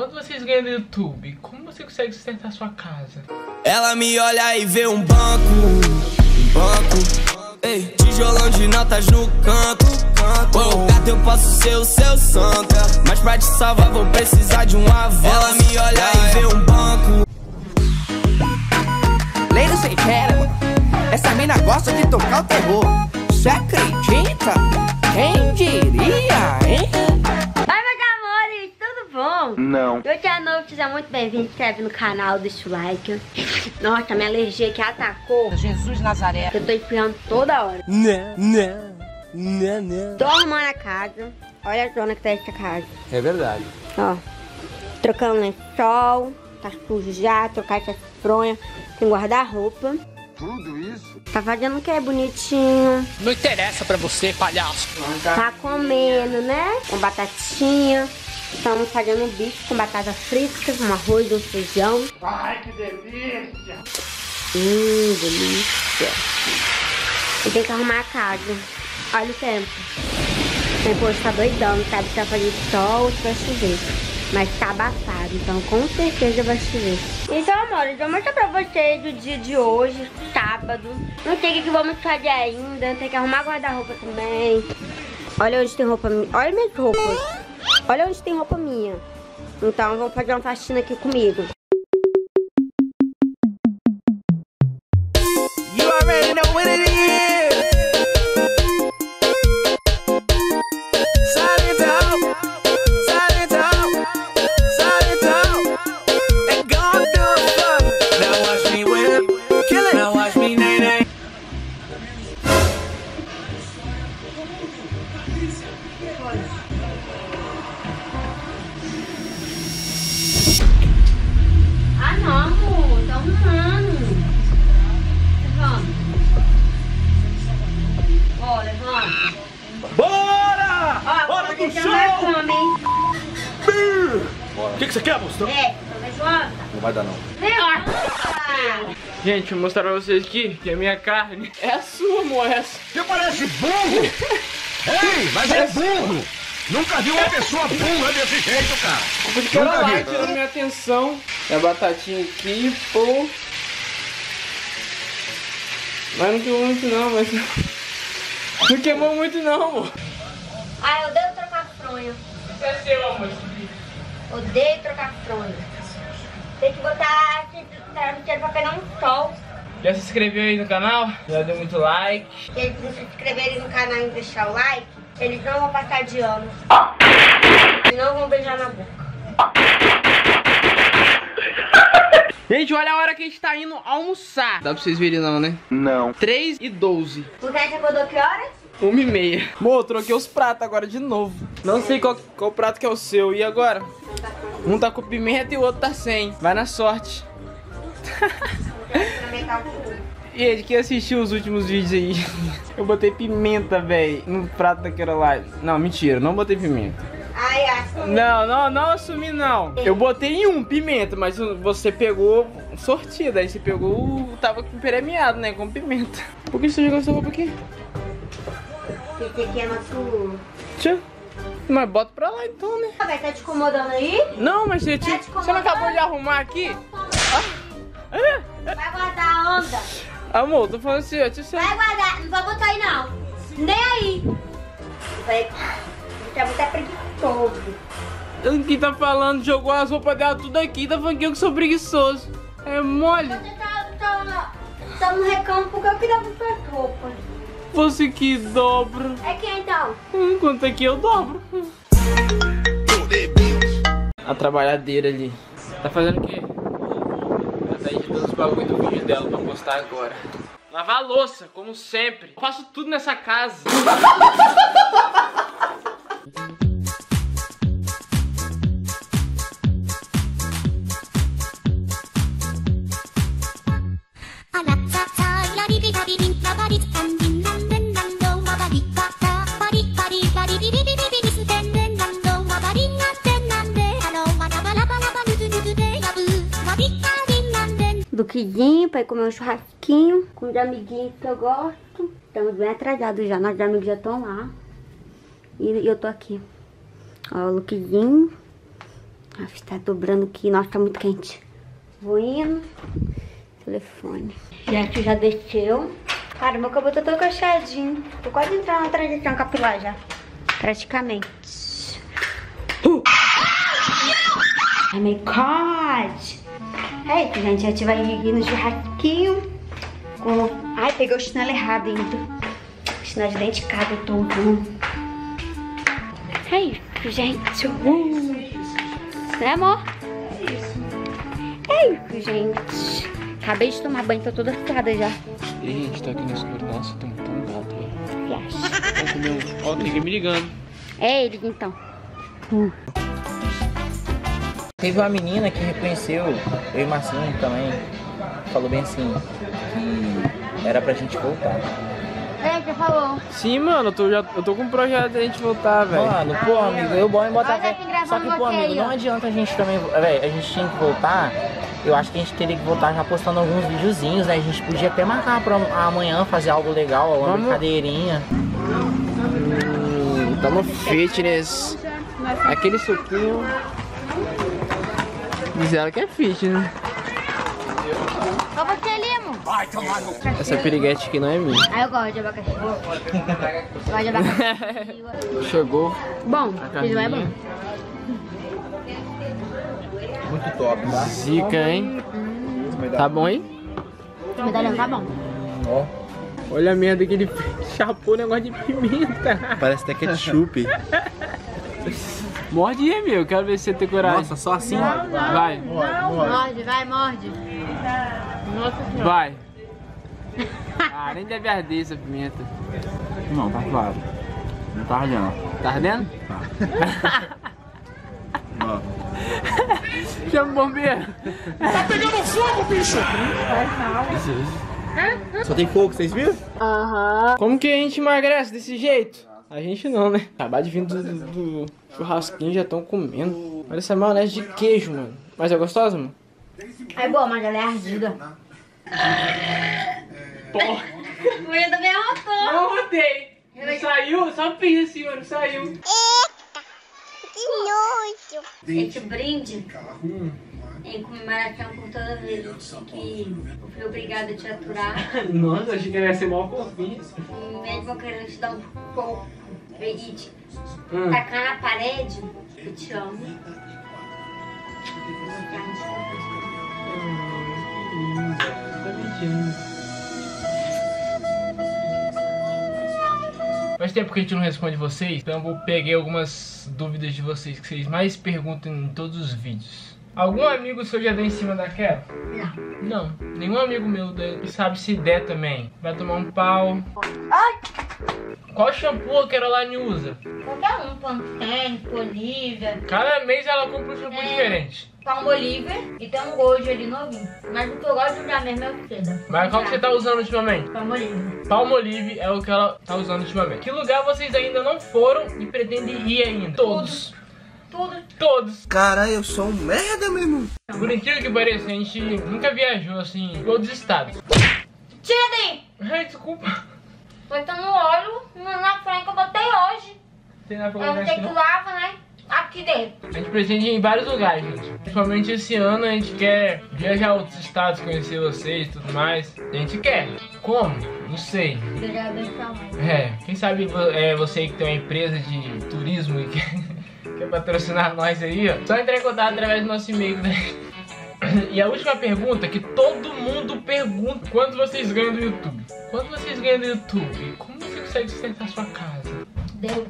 Quanto vocês ganham no YouTube? Como você consegue sustentar sua casa? Ela me olha e vê um banco, um banco. Ei, tijolão de notas no canto, canto. Oh, gato, eu posso ser o seu santo. Mas pra te salvar vou precisar de um avô. Ela me olha e vê um banco. Ladies and gentlemen, essa mina gosta de tocar o terror. Você acredita? Quem diria, hein? Bom? Não. Eu te novo, seja muito bem-vindo, se inscreve no canal, deixa o like. Nossa, minha alergia aqui atacou. Jesus Nazaré. Eu tô espirrando toda hora. Não, não, não, não. Tô arrumando a casa. Olha a zona que tá essa casa. É verdade. Ó, trocando lençol, tá sujo já, trocar essas fronhas, tem guarda-roupa. Tudo isso? Tá fazendo o que, bonitinho? Não interessa pra você, palhaço. Tá comendo, né? Com batatinha. Estamos fazendo um bife com batata frita, um arroz, um feijão. Ai, que delícia! Hum, delícia. Eu tenho que arrumar a casa. Olha o tempo. O tempo hoje tá doidão, sabe? Tá fazendo sol, vai chover. Mas tá abafado, então com certeza vai chover. Então, amores, vou mostrar pra vocês o dia de hoje, sábado. Não sei o que, vamos fazer ainda. Tem que arrumar guarda-roupa também. Olha onde tem roupa. Olha minhas roupas. Olha onde tem roupa minha. Então, vamos fazer uma faxina aqui comigo. Ah, que, que você quer, moço? É. Não vai dar, não. Levanta. Gente, vou mostrar pra vocês aqui que a minha carne é a sua, amor. Essa. Você parece burro! Ei, mas é burro! Nunca vi uma pessoa burra desse jeito, cara! Porque era Nunca lá tirando minha atenção. E a batatinha aqui, pô. Mas não queimou muito não, mas. Não queimou muito não, amor. Ah, eu odeio trocar fronha. Isso é seu, amor. Odeio trocar fronha. Tem que botar travesseiro pra pegar um sol. Já se inscreveu aí no canal? Já deu muito like. Se eles não se inscreverem no canal e deixar o like, eles não vão passar de ano. E não vão beijar na boca. Gente, olha a hora que a gente tá indo almoçar. Dá pra vocês verem não, né? Não. 3 e 12. Porque aí você acordou que horas? 1 e meia. Amor, troquei os pratos agora de novo. Não sei qual, qual prato que é o seu. E agora? Um tá com pimenta e o outro tá sem. Vai na sorte. Calçada. Gente, quem assistiu os últimos vídeos aí? Eu botei pimenta, velho, no prato da Caroline. Não, mentira, não botei pimenta. Ai, acho Não, não, não assumi não. Eu botei em um pimenta, mas você pegou sortida. Aí você pegou, o- tava com premiado, né, com pimenta. Por que você jogou essa roupa aqui? Que esse aqui é nosso... Tchau. Mas bota pra lá então, né? Vai, tá te incomodando aí? Não, mas você, Tá você não acabou de arrumar aqui? Ah, Vai guardar a onda. amor, tô falando assim, ó, você... Vai guardar, não vai botar aí não. Nem aí. Vai, é muito preguiçoso. Quem tá falando, jogou as roupas dela tudo aqui, tá falando que eu que sou preguiçoso. É mole. Você tá, tá, tá no recão porque eu queria ver suas roupas. Você que dobra. É que então? Hum, Quanto aqui eu dobro. A trabalhadeira ali. Tá fazendo o quê? Ela tá editando os bagulho do vídeo dela pra postar agora. Lavar a louça, como sempre. Eu faço tudo nessa casa. Duquezinho pra ir comer um churrasquinho com os amiguinhos que eu gosto. Estamos bem atrasados já, nossos amigos já estão lá. E eu tô aqui. Ó, o lookzinho. Aff, tá dobrando aqui. Nossa, tá muito quente. Vou indo. Telefone. Gente, já desceu. Cara, meu cabelo tá todo cacheadinho. Tô quase entrando na transição capilar já. Praticamente. Uh! Oh my god! É isso, gente. A gente vai ir no churrasquinho. Com... Ai, peguei o chinelo errado ainda. Chinelo de dente de casa todo. É isso, gente. Uh! Né, amor? É isso, gente. Acabei de tomar banho, tô toda suada já. Ih, a gente tá aqui no escuro. Nossa, tem um tão gato, velho. Ó, tem ninguém me ligando. É ele, então. Teve uma menina que reconheceu, eu e Marcinho também, falou bem assim, que era pra gente voltar. É, você falou. Sim, mano, eu tô, já, eu tô com um projeto da gente voltar, velho. Mano, pô, amigo, eu bom em botar Olha fé. Só que, pô, amigo, não adianta a gente também, velho, a gente tinha que voltar. Eu acho que a gente teria que voltar já postando alguns videozinhos, né? A gente podia até marcar pra amanhã fazer algo legal, uma Vamos. brincadeirinha. Hum, tamo fitness. Aquele suquinho. Diz ela que é você, Limo. Essa piriguete aqui não é minha. Ah, eu gosto de abacaxi. Gosto de abacaxi. Chegou. bom, não é bom. Muito top, tá? Zica, hein? Tá bom, hein? O medalhão tá bom. Ó, Olha a merda que ele chapou o negócio de pimenta. parece até ketchup. Morde aí, meu. Quero ver se você tem coragem. Nossa, só assim? Vai, Morde, vai, morde. Nossa senhora. vai. Ah, nem deve arder essa pimenta. Não, tá claro. Não tá ardendo. Tá ardendo? Ó. Chama o bombeiro. Só tem fogo, vocês viram? Como que a gente emagrece desse jeito? A gente não, né? Acabar de vir do, do- do churrasquinho já estão comendo. Olha essa maionese de queijo, mano. Mas é gostosa, mano? É boa, mas ela é ardida. Porra. Mulher também arrotou. Não rodei. Não saiu? Só fiz assim, mano. Saiu. Este brinde em comemoração por todas as vezes que eu fui obrigada a te aturar. Nossa, achei que ia ser mal fofinho. Mesmo querendo te dar um pouco e te Hum. tacar na parede, eu te amo. Mentindo. Faz tempo que a gente não responde vocês, então eu peguei algumas dúvidas de vocês que vocês mais perguntam em todos os vídeos. Algum amigo seu já deu em cima daquela? Não. Não. Nenhum amigo meu deu. Sabe se der também. Vai tomar um pau. Qual shampoo a Caroline usa? Qualquer um, Pantene, Polívia, Cada mês ela compra um shampoo diferente. Palmolive e tem um gold ali novinho. Mas o que eu gosto de usar mesmo é o seda. Mas qual que você tá usando ultimamente? Palmolive. Palmolive é o que ela tá usando ultimamente. Que lugar vocês ainda não foram e pretendem ir ainda? Todos. Tudo. Todos. Caralho, eu sou um merda, meu irmão. Por incrível que pareça, a gente nunca viajou assim em todos os estados. Tira daí! Ai, desculpa. Botando óleo na frente que eu botei hoje. Tem nada pra Eu colocar tenho aqui, que não? lavar, né? Aqui dentro. A gente pretende ir em vários lugares, gente. Principalmente esse ano a gente quer viajar a outros estados, conhecer vocês e tudo mais. A gente quer. Como? Não sei. Obrigada. É, quem sabe é, você que tem uma empresa de turismo e quer, quer patrocinar nós aí, ó. Só entrar em contato através do nosso e-mail, né? E a última pergunta que todo mundo pergunta: quanto vocês ganham do YouTube? Quanto vocês ganham do YouTube? Como você consegue sustentar sua casa? Deu.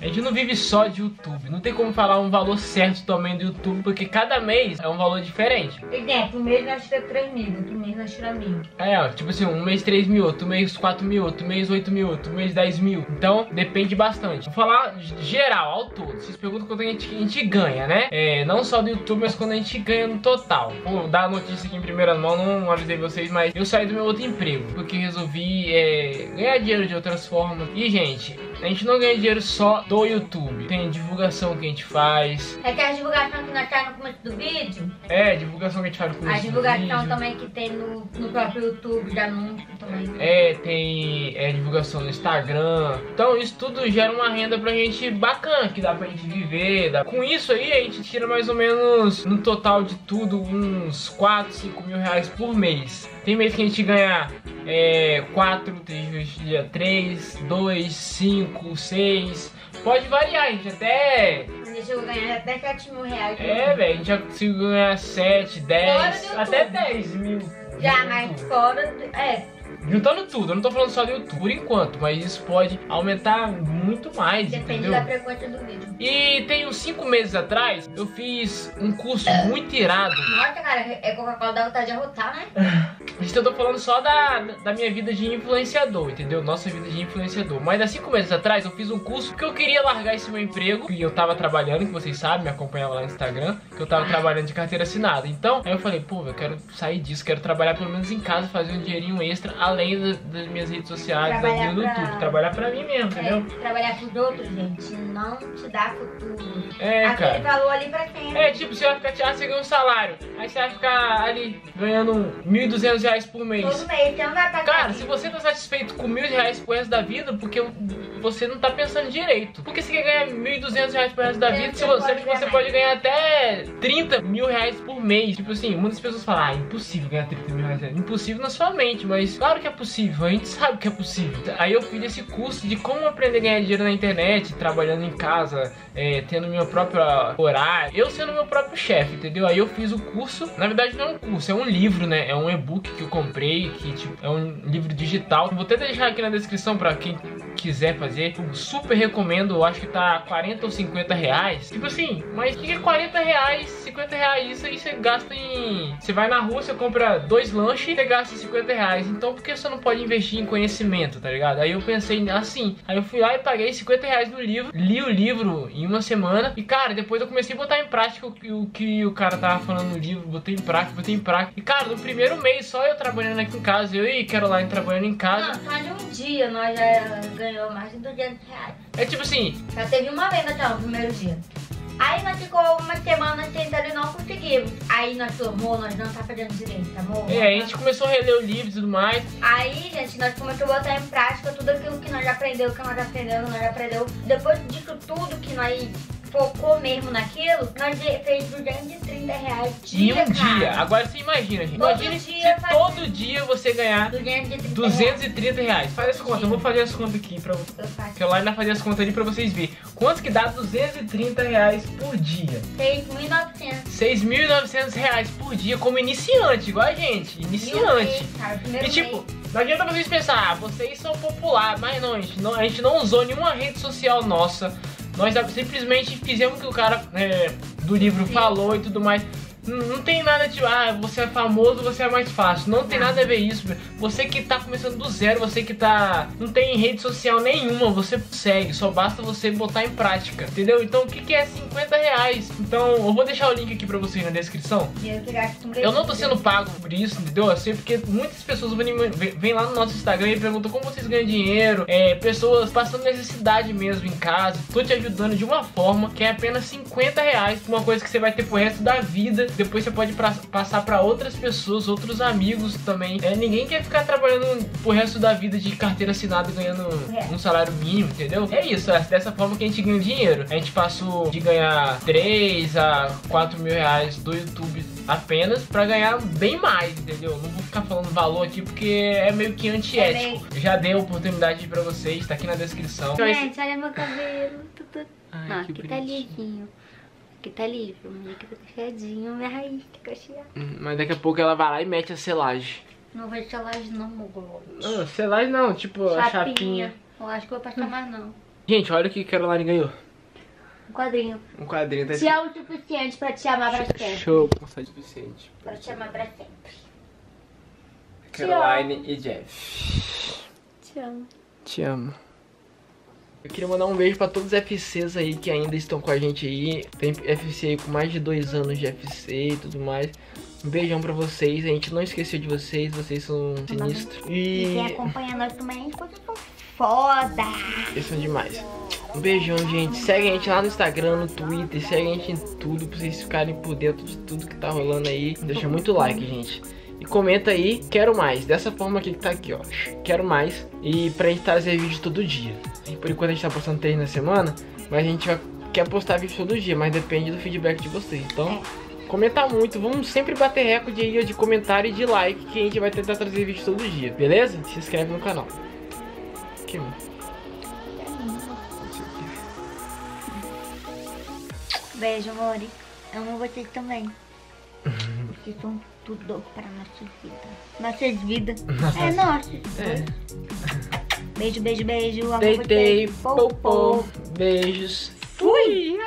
A gente não vive só de YouTube, não tem como falar um valor certo também do YouTube, porque cada mês é um valor diferente. Exemplo, um mês nós tira 3 mil, outro mês nós tira mil. É, ó, tipo assim, um mês 3 mil, outro mês 4 mil, outro mês 8 mil, outro mês 10 mil. Então, depende bastante. Vou falar geral, ao todo. Vocês perguntam quanto a gente, a gente ganha, né? É, não só do YouTube, mas quando a gente ganha no total. Vou dar a notícia aqui em primeira mão, não avisei vocês, mas eu saí do meu outro emprego, porque resolvi é, ganhar dinheiro de outras formas. E, gente, a gente não ganha dinheiro só do YouTube. Tem divulgação que a gente faz. É que a divulgação que nós tá no começo do vídeo, É, divulgação que a gente faz no a começo do divulgação também que tem no, no próprio YouTube de anúncio também. É, tem é, divulgação no Instagram. Então isso tudo gera uma renda pra gente bacana, que dá pra gente viver. dá- Com isso aí a gente tira mais ou menos, no total de tudo, uns 4, 5 mil reais por mês. Tem mês que a gente ganha é, 4, tem dia 3, 2, 5, 6. Pode variar, a gente até. Eu ganhar até 7 mil reais. É, velho, a gente já conseguiu ganhar 7, 10, Fora do até YouTube. 10 mil. Já, mas fora. É, Juntando tudo, eu não tô falando só do YouTube por enquanto, mas isso pode aumentar muito mais, depende entendeu? da frequência do vídeo. E tem uns 5 meses atrás, eu fiz um curso muito irado. Nossa, cara, é Coca-Cola dá vontade de arrotar, né? Gente, eu tô falando só da, da minha vida de influenciador, entendeu? Nossa vida de influenciador. Mas há 5 meses atrás eu fiz um curso porque eu queria largar esse meu emprego, que eu tava trabalhando, que vocês sabem, me acompanham lá no Instagram, que eu tava trabalhando de carteira assinada. Então, aí eu falei, pô, eu quero sair disso, quero trabalhar pelo menos em casa, fazer um dinheirinho extra, além da- das minhas redes sociais, Trabalhar do pra- YouTube. Trabalhar pra mim mesmo, entendeu? É, trabalhar pros outros, gente, não te dá futuro. É, Aquele cara. falou ali pra quem? É, tipo, você vai ficar, ah, você ganha um salário, aí você vai ficar ali ganhando 1.200 reais por mês. Todo mês, você não vai pagar. Cara, se você tá satisfeito com mil reais pro resto da vida, porque você não tá pensando direito. Porque você quer ganhar 1.200 reais pro resto da Você vida, se você, pode você pode ganhar até 30 mil reais por mês. Tipo assim, muitas pessoas falam, ah, impossível ganhar 30 mil reais. Impossível na sua mente, mas claro que é possível, a gente sabe que é possível. Aí eu fiz esse curso de como aprender a ganhar dinheiro na internet, trabalhando em casa, é, tendo meu próprio horário, eu sendo meu próprio chefe, entendeu? Aí eu fiz o curso, na verdade não é um curso, é um livro, né? É um e-book que eu comprei, que tipo, é um livro digital. Vou até deixar aqui na descrição pra quem quiser fazer. Eu super recomendo, eu acho que tá 40 ou 50 reais. Tipo assim, mas o que é 40 reais, 50 reais? Isso aí você gasta em. Você vai na rua, você compra dois lanches você gasta 50 reais. Então por que você não pode investir em conhecimento, tá ligado? Aí eu pensei assim. Aí eu fui lá e paguei 50 reais no livro, li o livro em uma semana. E cara, depois eu comecei a botar em prática o, que- o cara tava falando no livro. Botei em prática, botei em prática. E cara, no primeiro mês, só eu trabalhando aqui em casa, eu e Caroline trabalhando em casa. Não, só de um dia nós já ganhou mais de 200 reais. É tipo assim, Já teve uma venda até no primeiro dia. Aí nós ficou uma semana tentando e não conseguimos. Aí nós tomou, nós não tá fazendo direito, amor. é, a gente começou a reler o livro e tudo mais. Aí, gente, nós começamos a botar em prática tudo aquilo que nós já aprendeu, que nós aprendemos, nós já aprendeu. Depois disso tudo que nós focou mesmo naquilo, nós de- fez 230 reais Em dia, um cara. dia. Agora você imagina, gente. Todo Imagine dia se todo dia você ganhar 230 reais. 230 reais. Faz as contas, eu vou fazer as contas aqui pra você. Eu faço Caroline vai fazer as contas ali pra vocês verem. Quanto que dá 230 reais por dia? 6.900. 6.900 reais por dia como iniciante, igual a gente. Iniciante. Primeiro E tipo, mês. não adianta vocês pensar, ah, vocês são populares, mas não a, gente não, a gente não usou nenhuma rede social nossa. Nós simplesmente fizemos o que o cara é, do livro falou e tudo mais. Não, tem nada de, ah, você é famoso, você é mais fácil. Não tem nada a ver isso. Você que tá começando do zero, você que tá. Não tem rede social nenhuma, você segue. Só basta você botar em prática, entendeu? Então o que, que é 50 reais? Então eu vou deixar o link aqui pra vocês na descrição. Eu não tô sendo pago por isso, entendeu? Eu sei porque muitas pessoas vêm, vêm lá no nosso Instagram e perguntam como vocês ganham dinheiro. É, pessoas passando necessidade mesmo em casa. Tô te ajudando de uma forma que é apenas 50 reais. Uma coisa que você vai ter pro resto da vida. Depois você pode pra- passar pra outras pessoas, outros amigos também. É, ninguém quer ficar trabalhando pro resto da vida de carteira assinada ganhando um salário mínimo, entendeu? É isso, é dessa forma que a gente ganha dinheiro. A gente passou de ganhar 3 a 4 mil reais do YouTube apenas pra ganhar bem mais, entendeu? Não vou ficar falando valor aqui porque é meio que antiético. Eu Já dei a oportunidade pra vocês, tá aqui na descrição. Gente, olha meu cabelo. Ai, Não, que aqui tá lisinho. Tá livre, mas aqui tá cacheadinho. Minha raiz tá cacheada. Hum, Mas daqui a pouco ela vai lá e mete a selagem. Não deixar laje não, meu golo. Não, selagem não, tipo a chapinha. Eu acho que eu vou passar mais não. Gente, olha o que Caroline ganhou. Um quadrinho. Um quadrinho tá Te é o suficiente pra te amar pra sempre. Show, com o suficiente. Pra te amar pra sempre. Caroline e Jeff. Te amo. Te amo. Eu queria mandar um beijo pra todos os FCs aí que ainda estão com a gente aí. Tem FC aí com mais de dois anos de FC e tudo mais. Um beijão pra vocês. A gente não esqueceu de vocês. Vocês são sinistros. E E quem acompanha nós também, gente pode foda. Eles são demais. Um beijão, gente. Segue a gente lá no Instagram, no Twitter, segue a gente em tudo pra vocês ficarem por dentro de tudo que tá rolando aí. Deixa muito like, gente. E comenta aí, quero mais. Dessa forma aqui que tá aqui, ó. Quero mais. E pra gente trazer vídeo todo dia. E por enquanto a gente tá postando três na semana, mas a gente vai, quer postar vídeo todo dia, mas depende do feedback de vocês. Então, comenta muito. Vamos sempre bater recorde aí de comentário e de like, que a gente vai tentar trazer vídeo todo dia, beleza? Se inscreve no canal. Que Beijo, amore. Amo vocês também. Vocês são tudo para nossa vida. Nossas vidas. É nossas. É. Beijo, beijo, beijo. Deitei, popô, beijos. Fui!